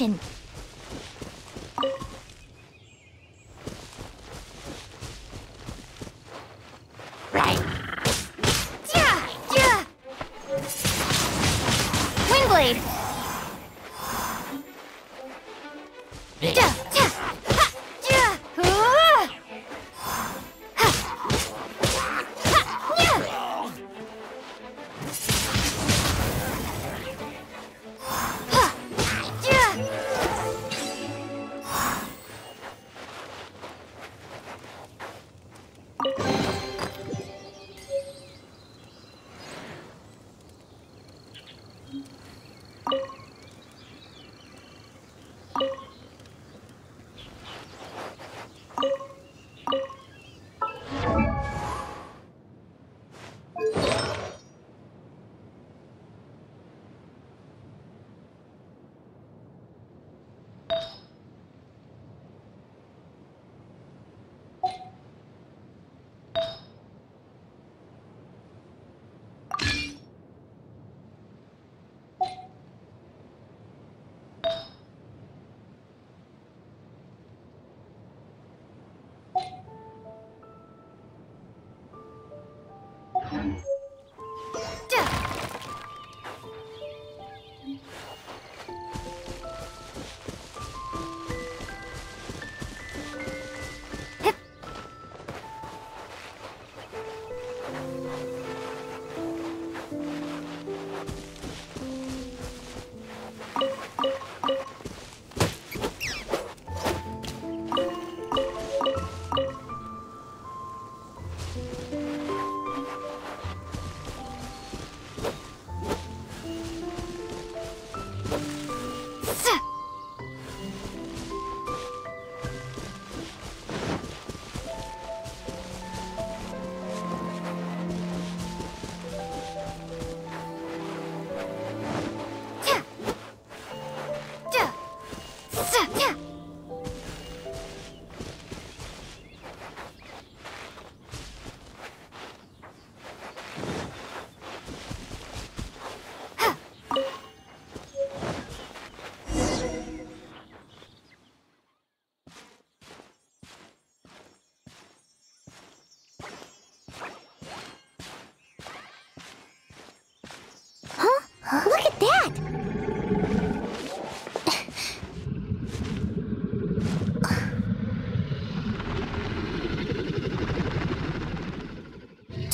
direction. Right. Yeah, yeah. Windblade.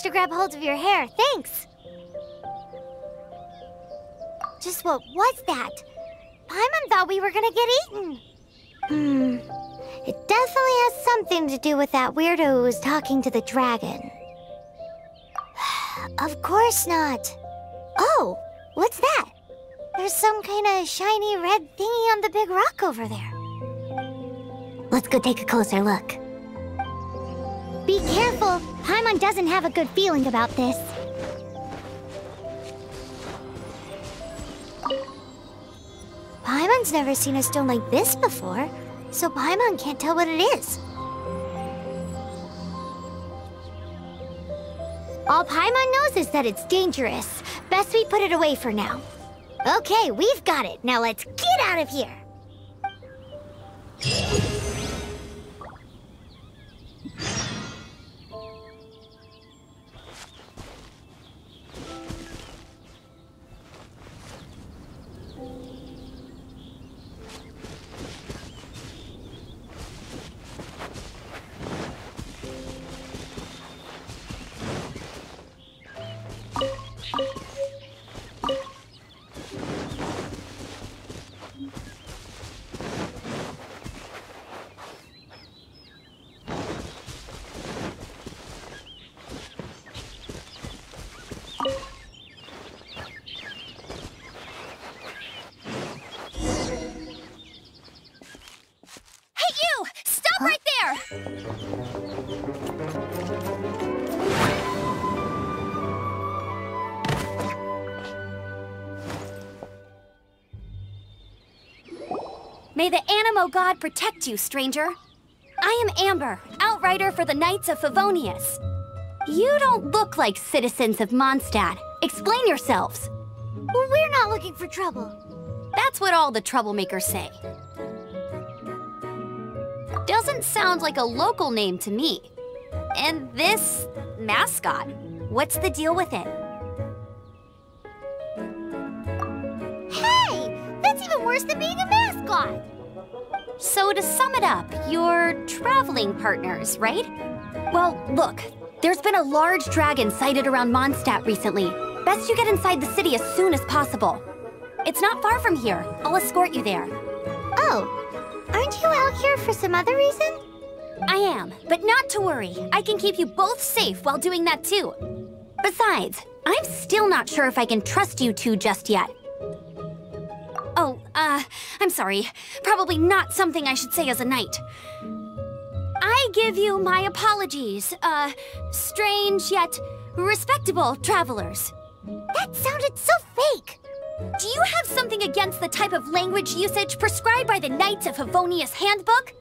Managed to grab hold of your hair. Thanks. Just what was that? Paimon thought we were gonna get eaten. Hmm. It definitely has something to do with that weirdo who was talking to the dragon. of course not. Oh, what's that? There's some kind of shiny red thingy on the big rock over there. Let's go take a closer look. Be careful! Paimon doesn't have a good feeling about this. Paimon's never seen a stone like this before, so Paimon can't tell what it is. All Paimon knows is that it's dangerous. Best we put it away for now. Okay, we've got it. Now let's get out of here. May the Anemo God protect you, stranger. I am Amber, outrider for the Knights of Favonius. You don't look like citizens of Mondstadt. Explain yourselves. We're not looking for trouble. That's what all the troublemakers say. Doesn't sound like a local name to me. And this mascot, what's the deal with it? Worse than being a mascot! So to sum it up, you're traveling partners, right? Well, look, there's been a large dragon sighted around Mondstadt recently. Best you get inside the city as soon as possible. It's not far from here. I'll escort you there. Oh, aren't you out here for some other reason? I am, but not to worry. I can keep you both safe while doing that too. Besides, I'm still not sure if I can trust you two just yet. Uh, I'm sorry. Probably not something I should say as a knight. I give you my apologies, uh, strange yet respectable travelers. That sounded so fake! Do you have something against the type of language usage prescribed by the Knights of Favonius Handbook?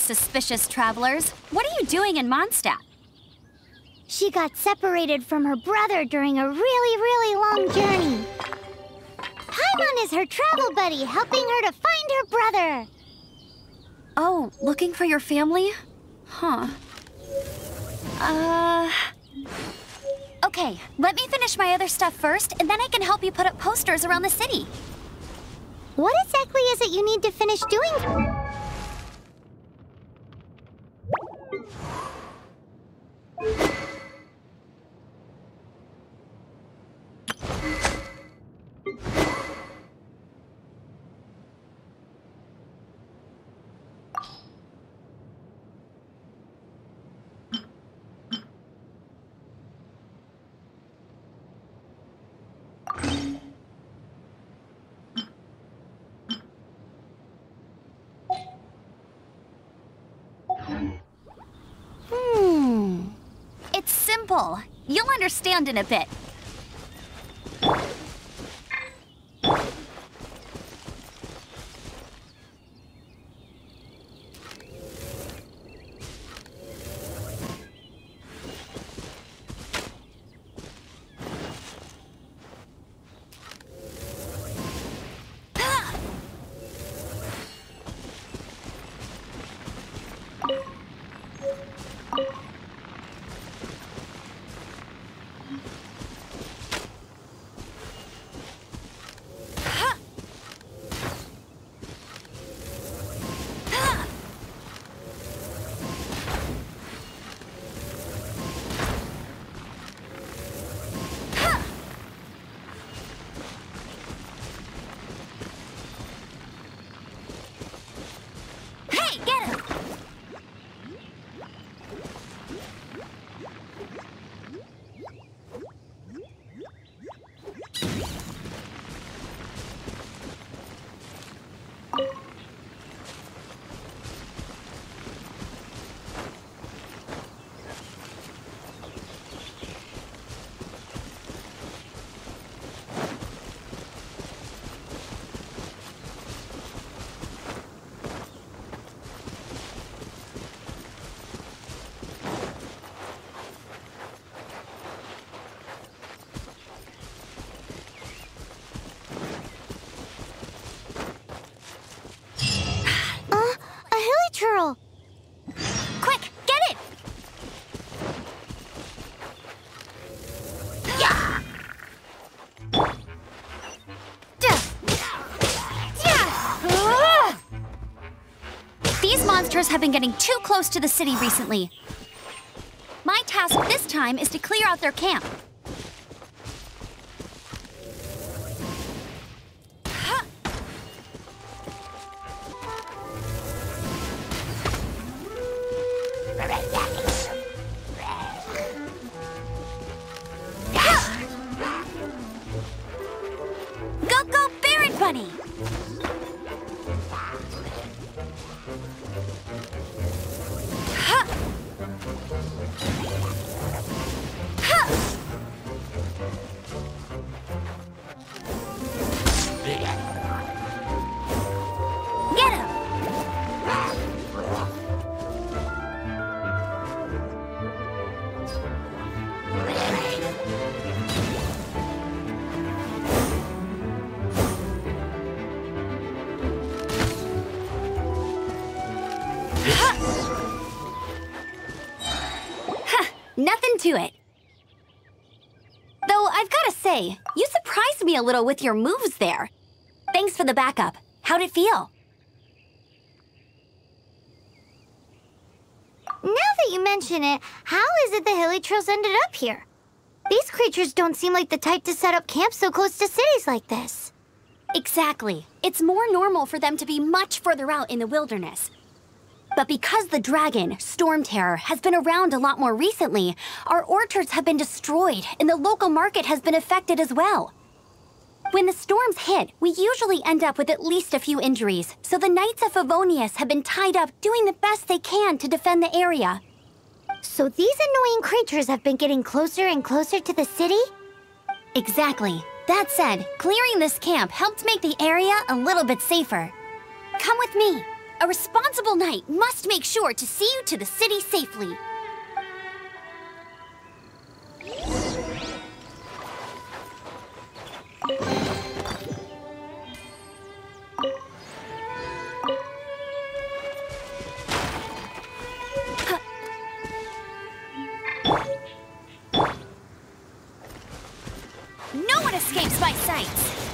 Suspicious travelers, what are you doing in Mondstadt? She got separated from her brother during a really, really long journey. Paimon is her travel buddy, helping her to find her brother. Oh, looking for your family? Huh. Uh. Okay, let me finish my other stuff first, and then I can help you put up posters around the city. What exactly is it you need to finish doing? Simple. You'll understand in a bit. Have been getting too close to the city recently. My task this time is to clear out their camp. Go, To it. Though I've gotta say, you surprised me a little with your moves there. Thanks for the backup. How'd it feel? Now that you mention it, how is it the Hilichurls ended up here? These creatures don't seem like the type to set up camp so close to cities like this. Exactly. It's more normal for them to be much further out in the wilderness. But because the dragon, Storm Terror, has been around a lot more recently, our orchards have been destroyed and the local market has been affected as well. When the storms hit, we usually end up with at least a few injuries, so the Knights of Favonius have been tied up doing the best they can to defend the area. So these annoying creatures have been getting closer and closer to the city? Exactly. That said, clearing this camp helped make the area a little bit safer. Come with me. A responsible knight must make sure to see you to the city safely. No one escapes my sights!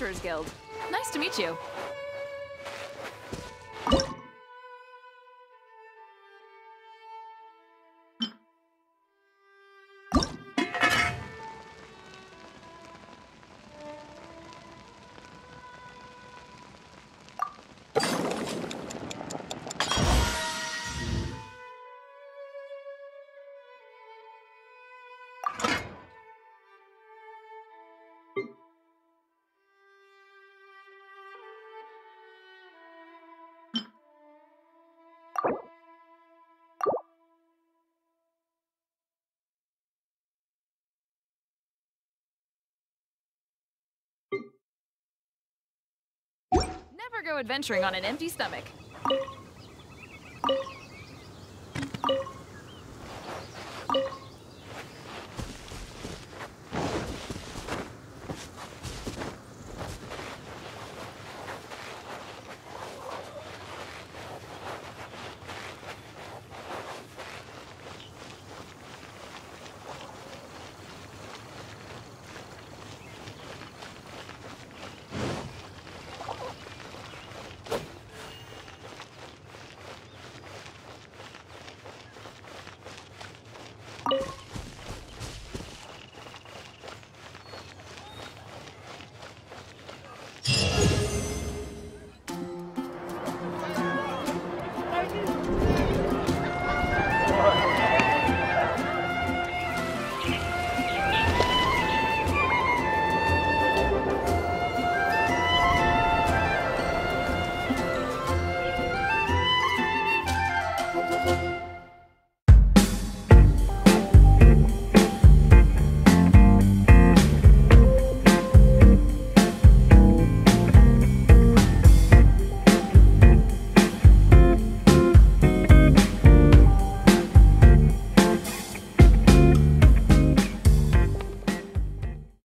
Adventurers Guild. Nice to meet you. Never go adventuring on an empty stomach.